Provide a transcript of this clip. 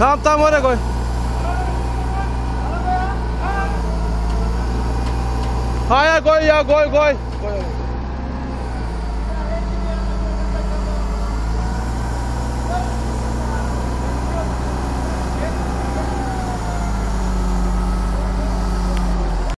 Tamam tamam oraya koy. Hayır koy ya koy koy. koy.